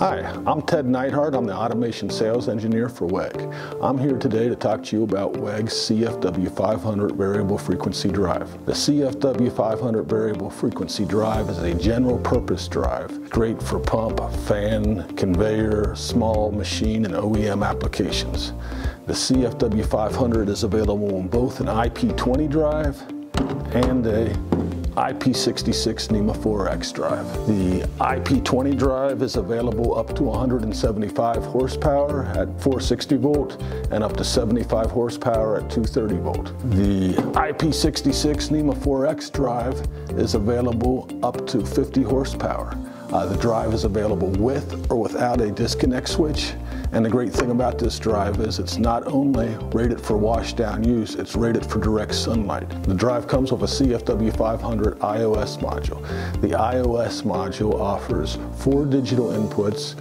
Hi, I'm Ted Neidhart. I'm the Automation Sales Engineer for WEG. I'm here today to talk to you about WEG's CFW500 Variable Frequency Drive. The CFW500 Variable Frequency Drive is a general purpose drive, great for pump, fan, conveyor, small machine, and OEM applications. The CFW500 is available on both an IP20 drive and a IP66 NEMA 4X drive. The IP20 drive is available up to 175 horsepower at 460 volt and up to 75 horsepower at 230 volt. The IP66 NEMA 4X drive is available up to 50 horsepower. Uh, the drive is available with or without a disconnect switch. And the great thing about this drive is it's not only rated for washdown use, it's rated for direct sunlight. The drive comes with a CFW500 IOS module. The IOS module offers four digital inputs,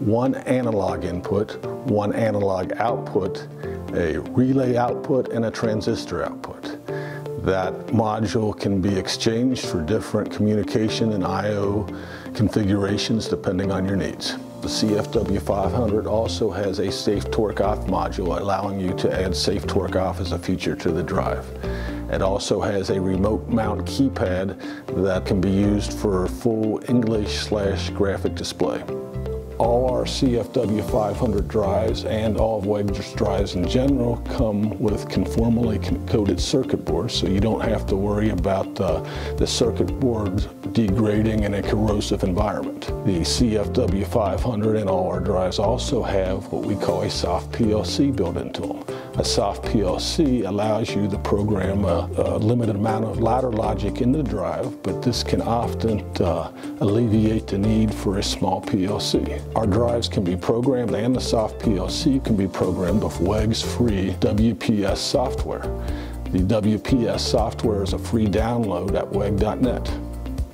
one analog input, one analog output, a relay output, and a transistor output. That module can be exchanged for different communication and I.O. configurations depending on your needs. The CFW500 also has a safe torque off module allowing you to add safe torque off as a feature to the drive. It also has a remote mount keypad that can be used for full English slash graphic display. All our CFW 500 drives and all of WEG's drives in general come with conformally coated circuit boards, so you don't have to worry about uh, the circuit boards degrading in a corrosive environment. The CFW 500 and all our drives also have what we call a soft PLC built into them. A soft PLC allows you to program a, a limited amount of ladder logic in the drive, but this can often uh, alleviate the need for a small PLC. Our drives can be programmed and the soft PLC can be programmed with WEG's free WPS software. The WPS software is a free download at weg.net.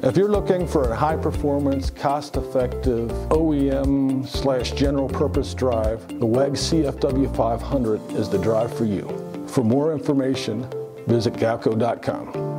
If you're looking for a high performance, cost effective OEM slash general purpose drive, the WEG CFW500 is the drive for you. For more information, visit galco.com.